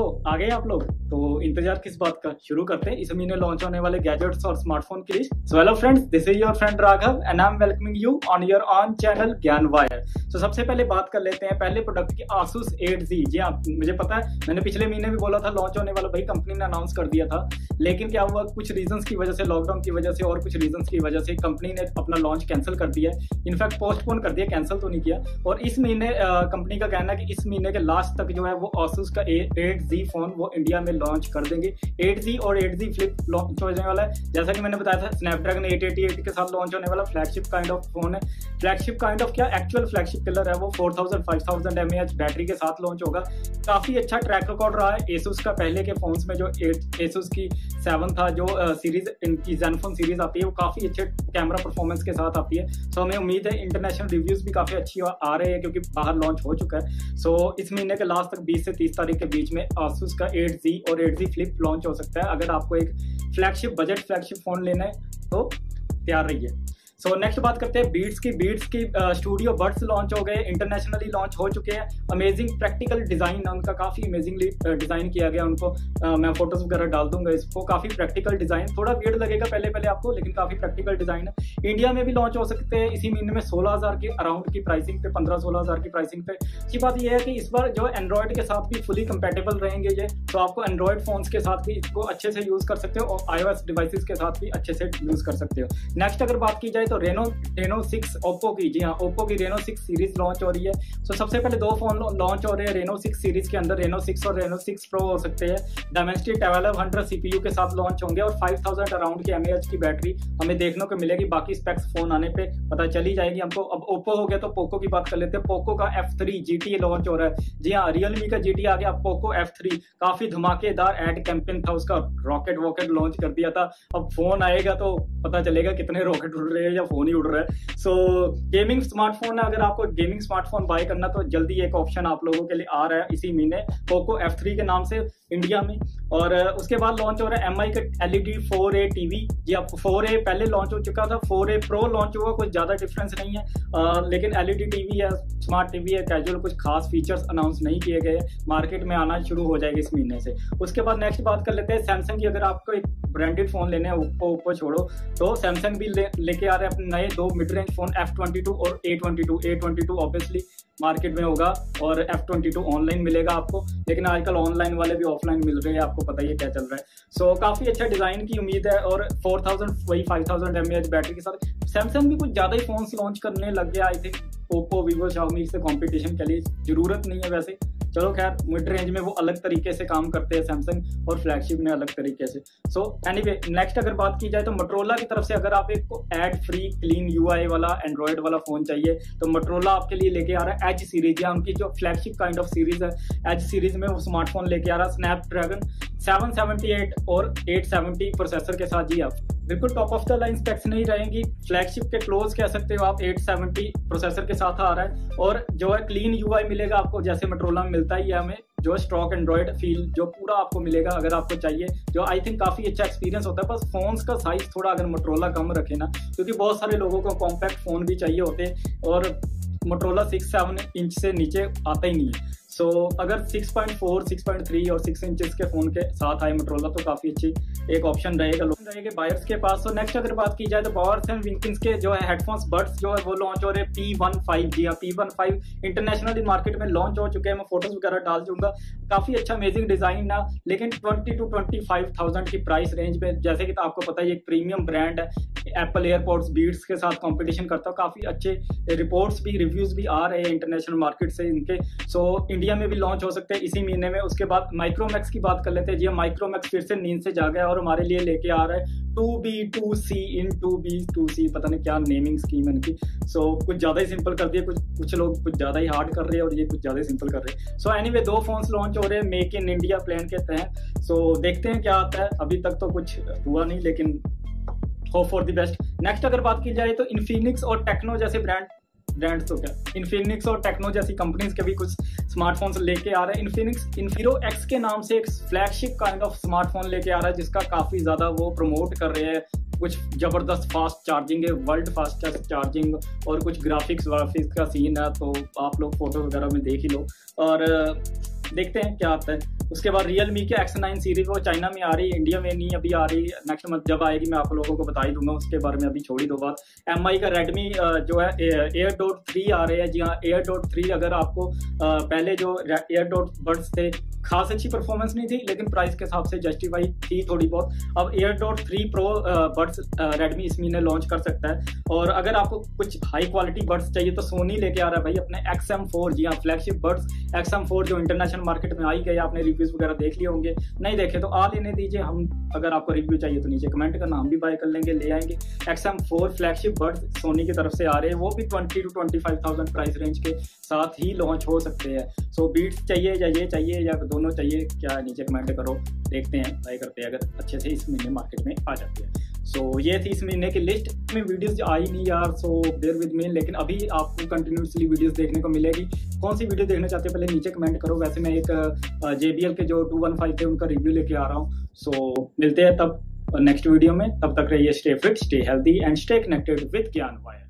तो आ गए आप लोग। तो इंतज़ार किस बात का? शुरू करते हैं। इस महीने लॉन्च होने वाले गैजेट्स और स्मार्टफ़ोन की list so hello friends this is your friend Raghav and I am welcoming you on your on channel Gyan Wire तो सबसे पहले बात कर लेते हैं पहले प्रोडक्ट की आसूस 8Z जी जी हाँ मुझे पता है, मैंने पिछले महीने भी बोला था लॉन्च होने वाला, भाई कंपनी ने अनाउंस कर दिया था। लेकिन क्या हुआ, कुछ रीजंस की वजह से लॉकडाउन की वजह से और कुछ रीजंस की वजह से कंपनी ने अपना लॉन्च कैंसिल कर दिया इनफैक्ट पोस्टपोन कर दिया कैंसिल तो नहीं किया। और इस महीने कंपनी का कहना है कि इस महीने के लास्ट तक जो है वो आसूस का एट जी फ़ोन वो इंडिया में लॉन्च कर देंगे। एट जी और एट जी फ्लिप लॉन्च होने वाला है। जैसा कि मैंने बताया था स्नैपड्रैगन एट एटी एट के साथ लॉन्च होने वाला फ्लैगशिप काइंड ऑफ़ फ़ोन है। फ्लैगशिप काइंड ऑफ़ क्या? एक्चुअल फ्लैगशिप किलर है वो। Four thousand five thousand M battery के साथ लॉन्च होगा। काफ़ी अच्छा ट्रैक रिकॉर्ड रहा है एसूस का पहले के फ़ोन में जो एसूस की सेवन था, जो सीरीज़ इनकी जेनफोन सीरीज़ आती है, वो काफ़ी अच्छे कैमरा परफॉर्मेंस के साथ आती है। सो हमें उम्मीद है इंटरनेशनल रिव्यूज़ भी काफ़ी अच्छी आ रहे हैं, क्योंकि बाहर लॉन्च हो चुका है। सो इस महीने के लास्ट तक 20 से 30 तारीख के बीच में आसूस का 8Z और 8Z फ्लिप लॉन्च हो सकता है। अगर आपको एक फ्लैगशिप बजट फ्लैगशिप फ़ोन लेना है तो तैयार रहिए। सो so, नेक्स्ट बात करते हैं बीट्स की। बीट्स की स्टूडियो बर्ड्स लॉन्च हो गए इंटरनेशनली लॉन्च हो चुके हैं। अमेजिंग प्रैक्टिकल डिज़ाइन है उनका काफ़ी अमेजिंगली डिज़ाइन किया गया उनको। uh, मैं फ़ोटोज़ वगैरह डाल दूँगा इसको। काफ़ी प्रैक्टिकल डिज़ाइन थोड़ा भीड़ लगेगा पहले पहले आपको लेकिन काफ़ी प्रैक्टिकल डिज़ाइन है। इंडिया में भी लॉन्च हो सकते हैं। इसी महीने में सोलह हज़ार के अराउंड की प्राइसिंग पे, पंद्रह सोलह हज़ार की प्राइसिंग पे। अच्छी बात यह है कि इस बार जो एंड्रॉयड के साथ भी फुली कंपेटेबल रहेंगे ये तो आपको एंड्रॉइड फ़ोन के साथ भी इसको अच्छे से यूज़ कर सकते हो और आईओएस डिवाइसेस के साथ भी अच्छे से यूज़ कर सकते हो। नेक्स्ट अगर बात की जाए तो रेनो रेनो सिक्स ओप्पो की। जी हाँ ओप्पो की रेनो सिक्स सीरीज़ लॉन्च हो रही है। तो सबसे पहले दो फ़ोन लॉन्च हो रहे हैं रेनो सिक्स सीरीज़ के अंदर। रेनो सिक्स और रेनो सिक्स प्रो हो सकते हैं। डायमेंसिटी ट्वेल्व हंड्रेड सीपीयू के साथ लॉन्च होंगे और फाइव थाउज़ेंड अराउंड की एमएएच की बैटरी हमें देखने को मिलेगी। बाकी स्पेक्स फ़ोन आने पे पता चली जाएगी हमको। अब ओप्पो हो गया तो पोको की बात कर लेते हैं। पोको का F three G T launch हो रहा है। जी हाँ रियलमी का जी टी आ गया। पोको एफ़ थ्री काफ़ी धमाकेदार एड कैंपेन था उसका। रॉकेट वॉकेट लॉन्च कर दिया था। अब फ़ोन आएगा तो पता चलेगा कितने रॉकेट उड़ रहे हैं या फ़ोन ही उड़ रहा है। सो गेमिंग स्मार्टफ़ोन है। अगर आपको गेमिंग स्मार्टफ़ोन बाय करना तो जल्दी एक ऑप्शन आप लोगों के लिए आ रहा है इसी महीने। पोको एफ़ थ्री के नाम से इंडिया में। और उसके बाद लॉन्च हो रहा है एम आई का L E D four A TV जी आपको फोर ए पहले लॉन्च हो चुका था फोर ए प्रो लॉन्च हुआ कुछ ज़्यादा डिफरेंस नहीं है। आ, लेकिन एल ई डी टीवी है स्मार्ट टीवी है कैजुअल कुछ खास फीचर्स अनाउंस नहीं किए गए। मार्केट में आना शुरू हो जाएगा इस महीने से। उसके बाद नेक्स्ट बात कर लेते हैं सैमसंग की अगर आपको एक ब्रांडेड फ़ोन लेने हैं ओप्पो ओप्पो छोड़ो तो सैमसंग भी लेके ले आ रहे हैं अपने नए दो mid range phone F twenty two और A twenty two A twenty two obviously market में होगा और एफ़ ट्वेंटी टू ऑनलाइन मिलेगा आपको। लेकिन आजकल ऑनलाइन वाले भी ऑफलाइन मिल रहे हैं आपको पता ही है क्या चल रहा है। सो so, काफ़ी अच्छा डिज़ाइन की उम्मीद है और फोर थाउज़ेंड वही five thousand M H battery के साथ। सैमसंग भी कुछ ज़्यादा ही फ़ोन लॉन्च करने लग गया I think Oppo Vivo Xiaomi से कॉम्पिटिशन के लिए ज़रूरत नहीं है वैसे। चलो खैर मिड रेंज में वो अलग तरीके से काम करते हैं सैमसंग और फ्लैगशिप में अलग तरीके से। सो एनी नेक्स्ट अगर बात की जाए तो मोटरोला की तरफ़ से अगर आप एक एड फ्री क्लीन यूआई वाला एंड्रॉयड वाला फ़ोन चाहिए तो मोटरोला आपके लिए लेके आ रहा है एच सीरीज़ या उनकी जो फ्लैगशिप काइंड ऑफ़ सीरीज़ है एच सीरीज़ में वो स्मार्टफ़ोन लेके आ रहा है स्नैपड्रैगन 778 और 870 प्रोसेसर के साथ। जी आप बिल्कुल top of the line specs नहीं रहेंगी। फ्लैगशिप के क्लोज कह सकते हो आप 870 प्रोसेसर के साथ आ रहा है। और जो है क्लीन यूआई मिलेगा आपको जैसे मेट्रोला में मिलता ही है हमें जो स्टॉक एंड्रॉइड फील जो पूरा आपको मिलेगा अगर आपको चाहिए जो आई थिंक काफ़ी अच्छा एक्सपीरियंस होता है। बस फोन्स का साइज़ थोड़ा अगर मोटरोला कम रखे ना क्योंकि बहुत सारे लोगों को कॉम्पैक्ट फ़ोन भी चाहिए होते और मोटरोला सिक्स सेवन इंच से नीचे आता ही नहीं है। सो so, अगर 6.4, 6.3 और 6 इंचेस के फ़ोन के साथ आए मोटरोला तो काफ़ी अच्छी एक ऑप्शन रहेगा। रहेगा बायर्स के पास। तो नेक्स्ट अगर बात की जाए तो पावर्स एंड विंकिंस के जो है हेडफोन्स बर्ड्स जो है, वो लॉन्च हो रहे हैं P one five G P one five internationally market में लॉन्च हो चुके हैं। मैं फ़ोटोज़ वगैरह डाल दूँगा। काफ़ी अच्छा अमेजिंग डिज़ाइन ना, लेकिन twenty two twenty five thousand की प्राइस रेंज में, जैसे कि तो आपको पता है एक प्रीमियम ब्रांड है। एप्पल एयरपोर्ट्स बीट्स के साथ कॉम्पिटिशन करता है। काफ़ी अच्छे रिपोर्ट्स भी रिव्यूज़ भी आ रहे हैं इंटरनेशनल मार्केट से इनके। सो इंडिया में भी लॉन्च हो सकते हैं इसी महीने में। उसके बाद माइक्रोमैक्स की बात कर लेते हैं। जी माइक्रोमैक्स फिर से नींद से जागा है और हमारे लिए लेके आ रहा है। To B to C in to B to C पता नहीं क्या नेमिंग स्कीम है इनकी। सो so, कुछ ज़्यादा ही सिंपल कर दिया कुछ कुछ लोग कुछ ज़्यादा ही हार्ड कर रहे हैं और ये कुछ ज़्यादा ही सिंपल कर रहे हैं। सो एनी दो फोन्स लॉन्च हो रहे हैं मेक इन इंडिया प्लान के तहत। सो so, देखते हैं क्या आता है। अभी तक तो कुछ हुआ नहीं लेकिन hope for the best next अगर बात की जाए तो इन्फिनिक्स और टेक्नो जैसे ब्रांड ब्रांड्स तो क्या इन्फिनिक्स और टेक्नो जैसी कंपनीज़ के भी कुछ स्मार्टफोन्स लेके आ रहे हैं। इन्फिनिक्स इन्फीरो एक्स के नाम से एक फ्लैगशिप काइंड ऑफ़ स्मार्टफ़ोन लेके आ रहा है, जिसका काफ़ी ज़्यादा वो प्रमोट कर रहे हैं। कुछ ज़बरदस्त फास्ट चार्जिंग है वर्ल्ड फास्टेस्ट चार्जिंग और कुछ ग्राफिक्स वाफिक्स का सीन है तो आप लोग फ़ोटो वगैरह में देख ही लो। और, देखते हैं क्या आता है। उसके बाद रियल मी के एक्स नाइन सीरीज़ वो चाइना में आ रही है इंडिया में नहीं, अभी आ रही नेक्स्ट मंथ जब आएगी मैं आप लोगों को बताई दूँगा, उसके बारे में अभी छोड़ी दो बात। एम का रेडमी जो है एयर डॉट थ्री आ रहे हैं। जी हाँ एयर डॉट थ्री अगर आपको पहले जो एयर डॉट बर्ड्स थे खास अच्छी परफॉर्मेंस नहीं थी, लेकिन प्राइस के हिसाब से जस्टिफाई थी थोड़ी बहुत। अब air dot three pro buds Redmi इस महीने लॉन्च कर सकता है। और अगर आपको कुछ हाई क्वालिटी बर्ड्स चाहिए तो सोनी लेके आ रहा है भाई अपने एक्स एम फोर जी हाँ flagship buds X M four जो इंटरनेशनल मार्केट में आई गए आपने रिव्यूज़ वगैरह देख लिए होंगे। नहीं देखे तो आ लेने दीजिए। हम अगर आपको रिव्यू चाहिए तो नीचे कमेंट करना, हम भी बाय कर लेंगे, ले आएँगे। X M four flagship buds Sony की तरफ़ से आ रहे हैं। वो भी twenty two twenty five thousand price range के साथ ही लॉन्च हो सकते हैं। सो बीट्स चाहिए या ये चाहिए या दोनों चाहिए क्या नीचे कमेंट करो देखते हैं ट्राई करते हैं अगर अच्छे से इस महीने मार्केट में आ जाती है। सो so, ये थी इस महीने की लिस्ट में वीडियोस आई नहीं यार सो देर विद मी लेकिन अभी आपको कंटिन्यूसली वीडियोस देखने को मिलेगी। कौन सी वीडियो देखना चाहते हैं पहले नीचे कमेंट करो। वैसे मैं एक जेबीएल के जो टू वन फाइव थे उनका रिव्यू लेके आ रहा हूँ। सो so, मिलते हैं तब नेक्स्ट वीडियो में। तब तक रहिए stay fit stay healthy and stay connected with Gyan wire